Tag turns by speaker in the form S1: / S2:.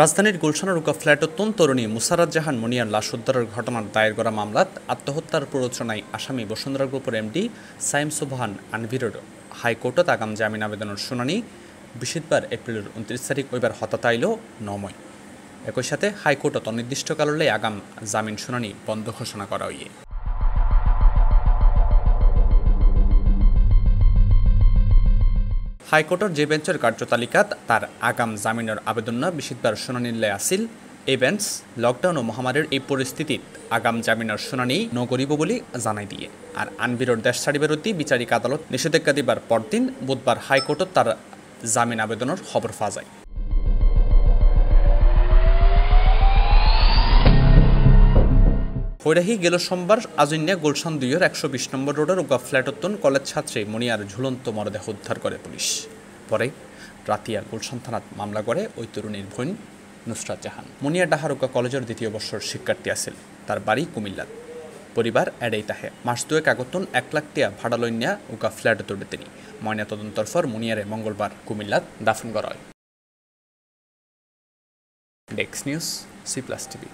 S1: রাজধানীর গুলশানের উকা ফ্ল্যাটতন তরুণী মুসারাত জাহান মুনিয়ার লাশ উদ্ধারের ঘটনার দায়ের করা মামলাত আত্মহত্যার প্ররোচনায় আসামি বসুন্ধরা গ্রুপের এমডি সাইম সুবহান আনভিরোড হাইকোর্টত আগাম জামিন আবেদনের শুনানি বৃহস্পতিবার, এপ্রিলের উনত্রিশ তারিখ ওইবার হতাতাইল নময় একই সাথে হাইকোর্টত অনির্দিষ্টকাললে আগাম জামিন শুনানি বন্ধ ঘোষণা করা হইয়ে। হাইকোর্টের যে বেঞ্চের কার্যতালিকাত তার আগাম জামিনের আবেদন না শুনানিলৈ আসিল। এই বেঞ্চ, লকডাউন ও মহামারীর এই পরিস্থিতিত আগাম জামিনের শুনানি নগরীব বলে জানাই দিয়ে। আর আনবিরর দেশ ছাড়িবার অতি বিচারিক আদালত নিষেধাজ্ঞা দিবার পরদিন বুধবার হাইকোর্টত তার জামিন আবেদনের খবর পাওয়া যায়। হৈরাহি গেল সোমবার আজন্যা গুলশান দুইয়ের একশো বিশ নম্বর রোডের উগা ফ্ল্যাটত্তন কলেজ ছাত্রী মনিয়ার ঝুলন্ত মরদেহ উদ্ধার করে পুলিশ। পরে রাতিয়া গুলশান থানাত মামলা করে ওই তরুণীর বোন নুসরাত জাহান। মনিয়া ডাহার উগা কলেজের দ্বিতীয় বর্ষর শিক্ষার্থী আছিল। তার বাড়ি কুমিল্লাত পরিবার এড়াই তাহে। মাস দুয়েক আগতন এক লাখ টিয়া ভাড়া লইনিয়া উগা ফ্ল্যাট তুলবে তিনি। ময়না তদন্তর পর মুনিয়ারে মঙ্গলবার কুমিল্লাত দাফন করা হয়। ডেক্স নিউজ, সি প্লাস টিভি।